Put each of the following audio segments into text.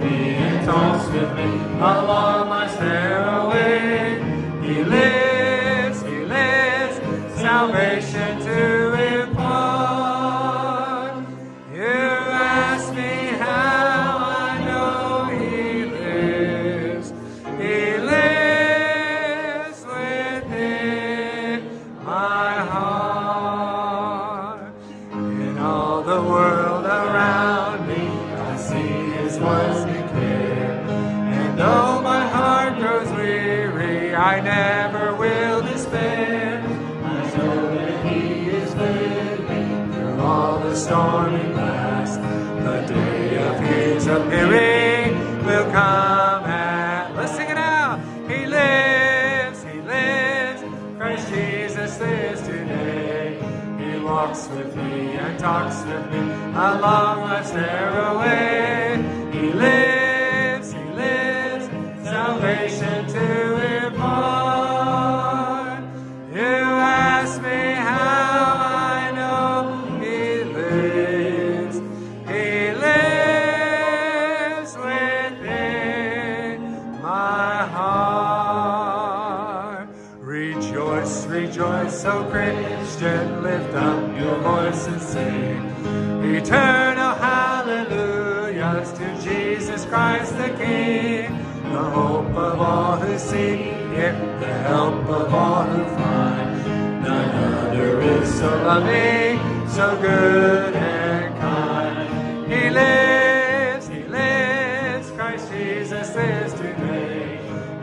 me and talks with me along my stairway. He lives, he lives, salvation. heart grows weary, I never will despair. I know that He is with me through all the stormy blast. The day of His appearing will come at. Let's sing it out. He lives, He lives. Christ Jesus lives today. He walks with me and talks with me along my stairway. rejoice, rejoice, O Christian, lift up your voice and sing. Eternal hallelujahs to Jesus Christ the King, the hope of all who seek him, the help of all who find. None other is so loving, so good and kind. He lives, he lives, Christ Jesus is to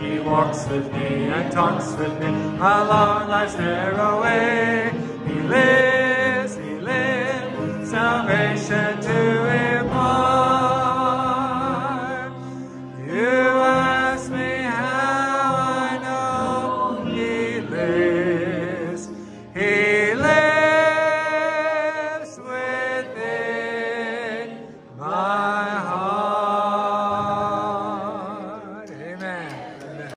he walks with me and talks with me along life's stairway. He lives, he lives, salvation